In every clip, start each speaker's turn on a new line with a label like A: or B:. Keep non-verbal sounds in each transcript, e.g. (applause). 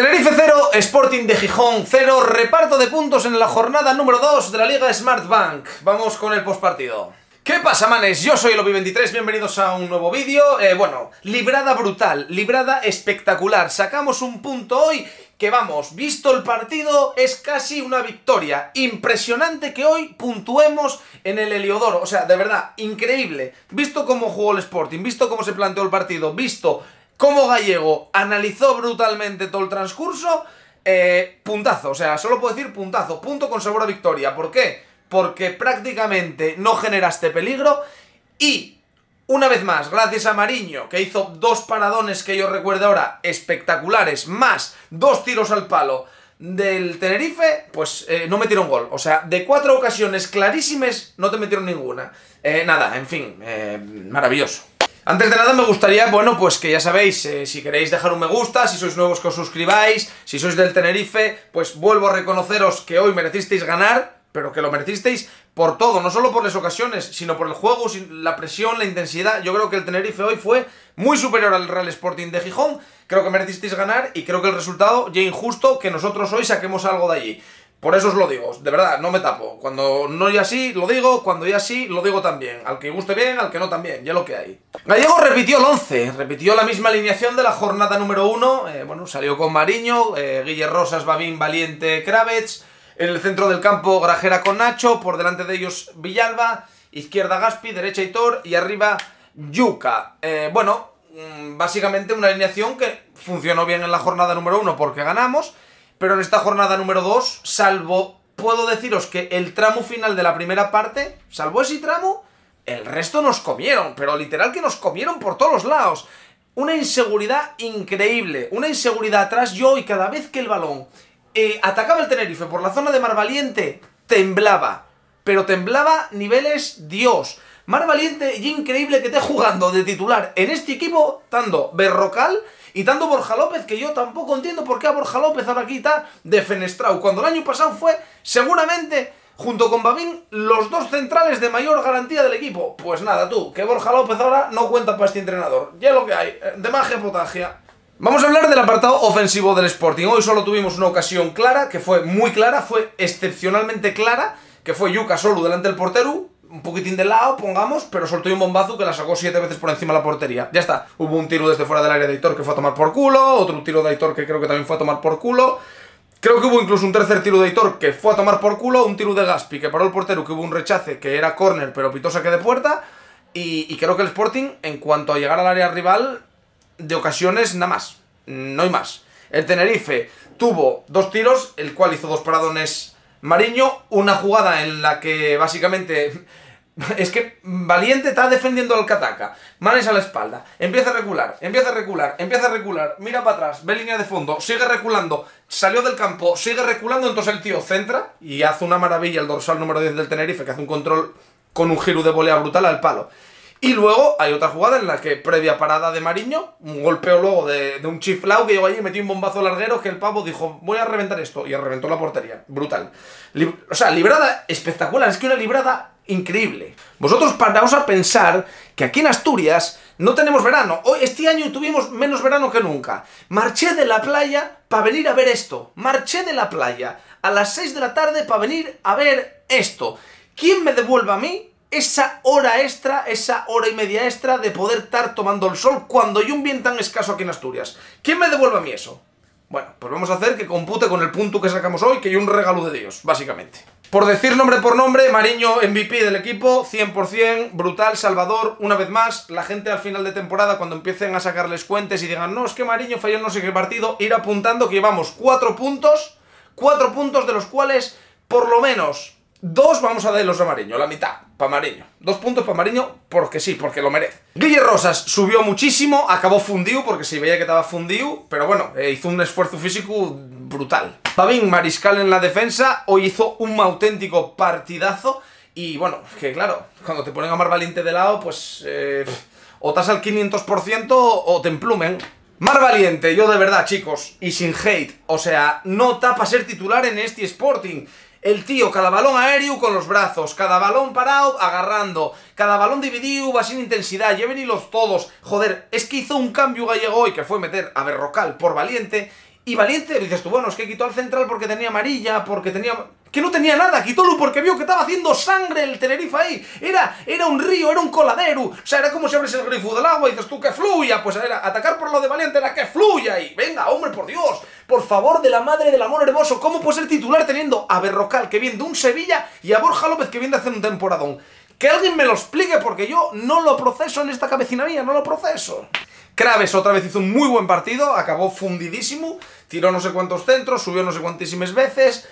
A: Tenerife 0, Sporting de Gijón 0, reparto de puntos en la jornada número 2 de la Liga Smart Bank. Vamos con el postpartido. ¿Qué pasa, manes? Yo soy el 23 bienvenidos a un nuevo vídeo. Eh, bueno, librada brutal, librada espectacular. Sacamos un punto hoy que, vamos, visto el partido, es casi una victoria. Impresionante que hoy puntuemos en el Heliodoro. O sea, de verdad, increíble. Visto cómo jugó el Sporting, visto cómo se planteó el partido, visto cómo Gallego analizó brutalmente todo el transcurso, eh, puntazo, o sea, solo puedo decir puntazo, punto con sabor a victoria. ¿Por qué? Porque prácticamente no generaste peligro y, una vez más, gracias a Mariño, que hizo dos paradones que yo recuerdo ahora espectaculares, más dos tiros al palo del Tenerife, pues eh, no metieron gol. O sea, de cuatro ocasiones clarísimas, no te metieron ninguna. Eh, nada, en fin, maravilloso. Antes de nada me gustaría, bueno, pues que ya sabéis, eh, si queréis dejar un me gusta, si sois nuevos que os suscribáis, si sois del Tenerife, pues vuelvo a reconoceros que hoy merecisteis ganar, pero que lo merecisteis por todo, no solo por las ocasiones, sino por el juego, la presión, la intensidad. Yo creo que el Tenerife hoy fue muy superior al Real Sporting de Gijón, creo que merecisteis ganar y creo que el resultado ya injusto que nosotros hoy saquemos algo de allí. Por eso os lo digo, de verdad, no me tapo. Cuando no y así, lo digo, cuando y así, lo digo también. Al que guste bien, al que no también, ya lo que hay. Gallego repitió el 11, repitió la misma alineación de la jornada número 1. Eh, bueno, salió con Mariño, eh, Guille Rosas, Babín, Valiente, Kravets. En el centro del campo, Grajera con Nacho, por delante de ellos Villalba, izquierda Gaspi, derecha Hitor y arriba Yuca. Eh, bueno, mm, básicamente una alineación que funcionó bien en la jornada número 1 porque ganamos pero en esta jornada número 2, salvo, puedo deciros que el tramo final de la primera parte, salvo ese tramo, el resto nos comieron, pero literal que nos comieron por todos los lados. Una inseguridad increíble, una inseguridad atrás yo y cada vez que el balón eh, atacaba el Tenerife por la zona de Mar Valiente, temblaba. Pero temblaba niveles Dios. Mar Valiente y increíble que esté jugando de titular en este equipo, tanto Berrocal y tanto Borja López, que yo tampoco entiendo por qué a Borja López ahora aquí está defenestrado. Cuando el año pasado fue, seguramente, junto con Babín, los dos centrales de mayor garantía del equipo. Pues nada, tú, que Borja López ahora no cuenta para este entrenador. Ya lo que hay, eh, de magia potagia. Vamos a hablar del apartado ofensivo del Sporting. Hoy solo tuvimos una ocasión clara, que fue muy clara, fue excepcionalmente clara, que fue Yuka solo delante del portero, un poquitín de lado, pongamos, pero soltó un bombazo que la sacó siete veces por encima de la portería. Ya está. Hubo un tiro desde fuera del área de Aitor que fue a tomar por culo, otro tiro de Aitor que creo que también fue a tomar por culo. Creo que hubo incluso un tercer tiro de Aitor que fue a tomar por culo, un tiro de Gaspi que paró el portero, que hubo un rechace que era córner, pero pitó saque de puerta. Y, y creo que el Sporting, en cuanto a llegar al área rival, de ocasiones nada más. No hay más. El Tenerife tuvo dos tiros, el cual hizo dos paradones Mariño, una jugada en la que básicamente es que Valiente está defendiendo al Kataka. Manes a la espalda. Empieza a recular, empieza a recular, empieza a recular. Mira para atrás, ve línea de fondo, sigue reculando. Salió del campo, sigue reculando. Entonces el tío centra y hace una maravilla el dorsal número 10 del Tenerife, que hace un control con un giro de volea brutal al palo. Y luego hay otra jugada en la que, previa parada de Mariño, un golpeo luego de, un chiflau que llegó allí y metió un bombazo larguero que el pavo dijo, voy a reventar esto. Y reventó la portería. Brutal. o sea, librada espectacular. Es que una librada increíble. Vosotros paraos a pensar que aquí en Asturias no tenemos verano. Hoy, este año tuvimos menos verano que nunca. Marché de la playa para venir a ver esto. Marché de la playa a las 6 de la tarde para venir a ver esto. ¿Quién me devuelve a mí esa hora extra, esa hora y media extra de poder estar tomando el sol cuando hay un bien tan escaso aquí en Asturias. ¿Quién me devuelve a mí eso? Bueno, pues vamos a hacer que compute con el punto que sacamos hoy, que hay un regalo de Dios, básicamente. Por decir nombre por nombre, Mariño MVP del equipo, 100%, brutal, Salvador, una vez más, la gente al final de temporada cuando empiecen a sacarles cuentes y digan, no, es que Mariño falló no sé qué partido, ir apuntando que llevamos cuatro puntos, cuatro puntos de los cuales, por lo menos, Dos vamos a darlos a Mariño, la mitad, para Mariño. Dos puntos para Mariño porque sí, porque lo merece. Guille Rosas subió muchísimo, acabó fundido porque se veía que estaba fundido, pero bueno, eh, hizo un esfuerzo físico brutal. Pavín Mariscal en la defensa, hoy hizo un auténtico partidazo y bueno, que claro, cuando te ponen a Mar Valiente de lado, pues eh, o estás al 500% o te emplumen. Mar Valiente, yo de verdad, chicos, y sin hate, o sea, no tapa ser titular en este Sporting. El tío, cada balón aéreo con los brazos, cada balón parado agarrando, cada balón dividido va sin intensidad, llévenlos todos. Joder, es que hizo un cambio gallego hoy que fue meter a Berrocal por valiente Y Valiente, dices tú, bueno, es que quitó al central porque tenía amarilla, porque tenía... Que no tenía nada, quitólo porque vio que estaba haciendo sangre el Tenerife ahí. Era, era un río, era un coladero. O sea, era como si abres el grifo del agua y dices tú que fluya. Pues era atacar por lo de Valiente era que fluya y venga, hombre, por Dios. Por favor, de la madre del amor hermoso, ¿cómo puede ser titular teniendo a Berrocal que viene de un Sevilla y a Borja López que viene de hacer un temporadón? Que alguien me lo explique porque yo no lo proceso en esta cabecina mía, no lo proceso. Kraves otra vez hizo un muy buen partido, acabó fundidísimo, tiró no sé cuántos centros, subió no sé cuantísimas veces,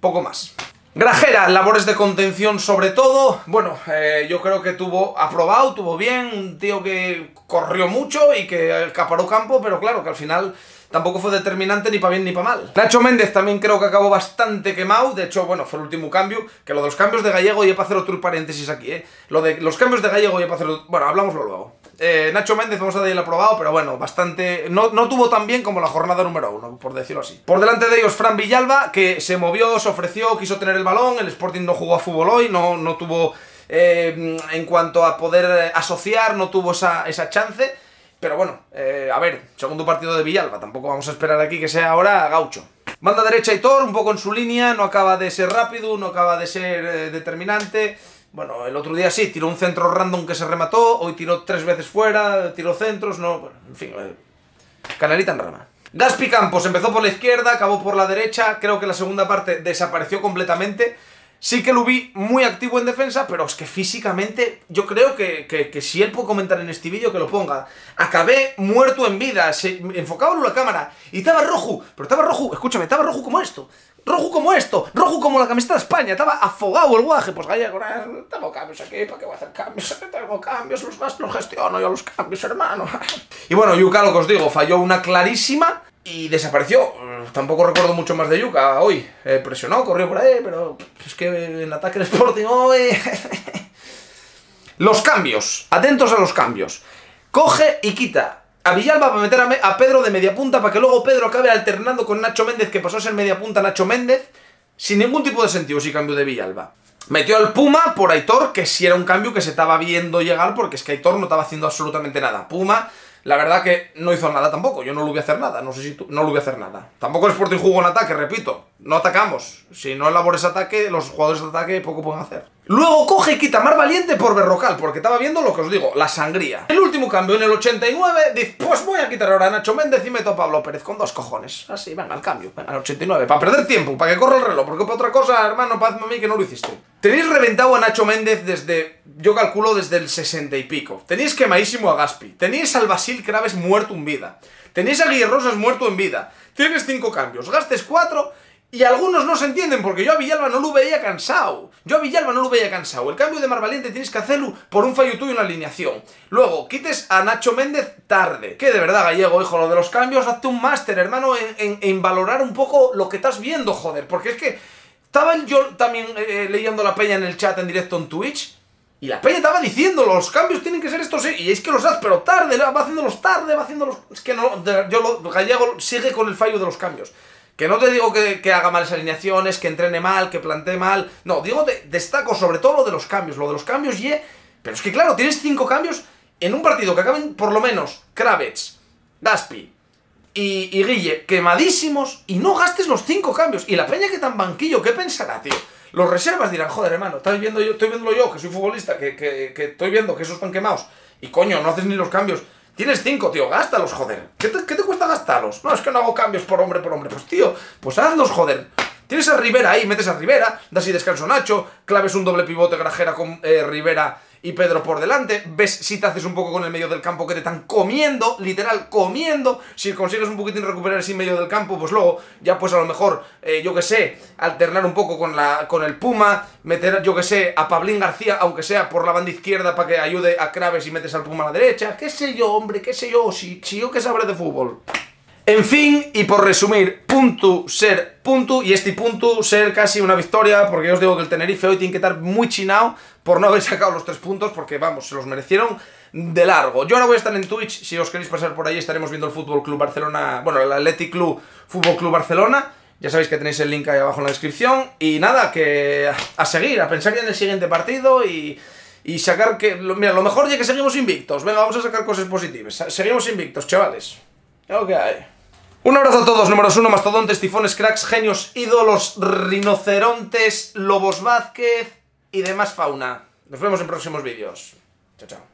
A: poco más. Grajera, labores de contención sobre todo, bueno, eh, yo creo que tuvo aprobado, tuvo bien, un tío que corrió mucho y que acaparó campo, pero claro, que al final tampoco fue determinante ni para bien ni para mal. Nacho Méndez también creo que acabó bastante quemado, de hecho, bueno, fue el último cambio, que lo de los cambios de Gallego, y para hacer otro paréntesis aquí, ¿eh? Lo de los cambios de Gallego, y para hacer... Bueno, hablamoslo luego. Eh, Nacho Méndez, vamos a darle el aprobado, pero bueno, bastante... No, no tuvo tan bien como la jornada número uno, por decirlo así. Por delante de ellos, Fran Villalba, que se movió, se ofreció, quiso tener el balón, el Sporting no jugó a fútbol hoy, no, no tuvo... Eh, en cuanto a poder asociar, no tuvo esa, esa chance. Pero bueno, eh, a ver, segundo partido de Villalba, tampoco vamos a esperar aquí que sea ahora gaucho. Banda derecha Hitor, un poco en su línea, no acaba de ser rápido, no acaba de ser eh, determinante. Bueno, el otro día sí, tiró un centro random que se remató, hoy tiró tres veces fuera, tiró centros, no, bueno, en fin, eh, canalita en rama. Gaspi Campos empezó por la izquierda, acabó por la derecha, creo que la segunda parte desapareció completamente. Sí que lo vi muy activo en defensa, pero es que físicamente yo creo que, que, si él puede comentar en este vídeo que lo ponga. Acabé muerto en vida, se enfocaba en la cámara y estaba rojo, pero estaba rojo, escúchame, estaba rojo como esto. Rojo como esto, rojo como la camiseta de España, estaba afogado el guaje. Pues gallego, tengo cambios aquí, ¿para qué voy a hacer cambios? (laughs) Tengo cambios, los, los gestiono yo los cambios, hermano. (laughs) Y bueno, Yuka, lo que os digo, falló una clarísima y desapareció. Tampoco recuerdo mucho más de Yuka hoy. Eh, presionó, corrió por ahí, pero es que en ataque del Sporting hoy... (laughs) los cambios. Atentos a los cambios. Coge y quita a Villalba para meter a, Pedro de media punta para que luego Pedro acabe alternando con Nacho Méndez, que pasó a ser media punta Nacho Méndez, sin ningún tipo de sentido si cambio de Villalba. Metió al Puma por Aitor, que sí era un cambio que se estaba viendo llegar, porque es que Aitor no estaba haciendo absolutamente nada. Puma la verdad que no hizo nada tampoco, yo no lo voy a hacer nada, no sé si tú, no lo voy a hacer nada. Tampoco el Sporting jugó en ataque, repito, no atacamos. Si no elabores ataque, los jugadores de ataque poco pueden hacer. Luego coge y quita Mar Valiente por Berrocal, porque estaba viendo lo que os digo, la sangría. El último cambio en el 89, dice, pues voy a quitar ahora a Nacho Méndez y meto a Pablo Pérez con dos cojones. Así, venga, al cambio, venga, al 89, para perder tiempo, para que corra el reloj, porque para otra cosa, hermano, paz a mí que no lo hiciste. Tenéis reventado a Nacho Méndez desde, yo calculo, desde el 60 y pico. Tenéis quemadísimo a Gaspi. Tenéis al Basil Craves muerto en vida. Tenéis a Guillermo Rosas muerto en vida. Tienes cinco cambios, gastes cuatro y algunos no se entienden porque yo a Villalba no lo veía cansado. Yo a Villalba no lo veía cansado. El cambio de Mar Valiente tienes que hacerlo por un fallo tuyo en la alineación. Luego, quites a Nacho Méndez tarde. Que de verdad, Gallego, hijo, lo de los cambios, hazte un máster, hermano, en valorar un poco lo que estás viendo, joder. Porque es que estaba yo también eh, eh, leyendo la peña en el chat en directo en Twitch. Y la peña estaba diciendo, los cambios tienen que ser estos, y es que los hace, pero tarde, va haciéndolos tarde, va haciéndolos... Es que no, lo, Gallego sigue con el fallo de los cambios. Que no te digo que, que haga malas alineaciones, que entrene mal, que plantee mal. No, digo, destaco sobre todo lo de los cambios. Lo de los cambios, y... Pero es que claro, tienes cinco cambios en un partido que acaben por lo menos Kravets, Gaspi, y, Guille quemadísimos y no gastes los cinco cambios. Y la peña que tan banquillo, ¿qué pensará, tío? Los reservas dirán, joder, hermano, ¿estás viendo yo, estoy viéndolo yo, que soy futbolista, que, que, que, estoy viendo que esos están quemados. Y coño, no haces ni los cambios. Tienes cinco, tío, gástalos, joder. ¿Qué te, ¿Qué te, cuesta gastarlos? No, es que no hago cambios por hombre por hombre. Pues tío, pues hazlos, joder. Tienes a Rivera ahí, metes a Rivera, das y descanso Nacho, claves un doble pivote grajera con eh, Rivera y Pedro por delante, ves si te haces un poco con el medio del campo que te están comiendo, literal comiendo, si consigues un poquitín recuperar ese medio del campo, pues luego ya pues a lo mejor, eh, yo que sé, alternar un poco con, la, con el Puma, meter, yo que sé, a Pablín García, aunque sea por la banda izquierda para que ayude a Craves y metes al Puma a la derecha, qué sé yo, hombre, qué sé yo, si, si yo que sabré de fútbol. En fin, y por resumir, punto ser punto, y este punto ser casi una victoria, porque yo os digo que el Tenerife hoy tiene que estar muy chinado por no haber (laughs) sacado los tres puntos, porque vamos, se los merecieron de largo. Yo ahora voy a estar en Twitch, si os queréis pasar por ahí estaremos viendo el Fútbol Club Barcelona, bueno, el Athletic Club Fútbol Club Barcelona, ya sabéis que tenéis el link ahí abajo en la descripción, y nada, que a seguir, a pensar ya en el siguiente partido y... Y sacar que... Mira, lo mejor ya que seguimos invictos. Venga, vamos a sacar cosas positivas. Seguimos invictos, chavales. Ok. Un abrazo a todos, números uno, mastodontes, tifones, cracks, genios, ídolos, rinocerontes, lobos Vázquez y demás fauna. Nos vemos en próximos vídeos. Chao, chao.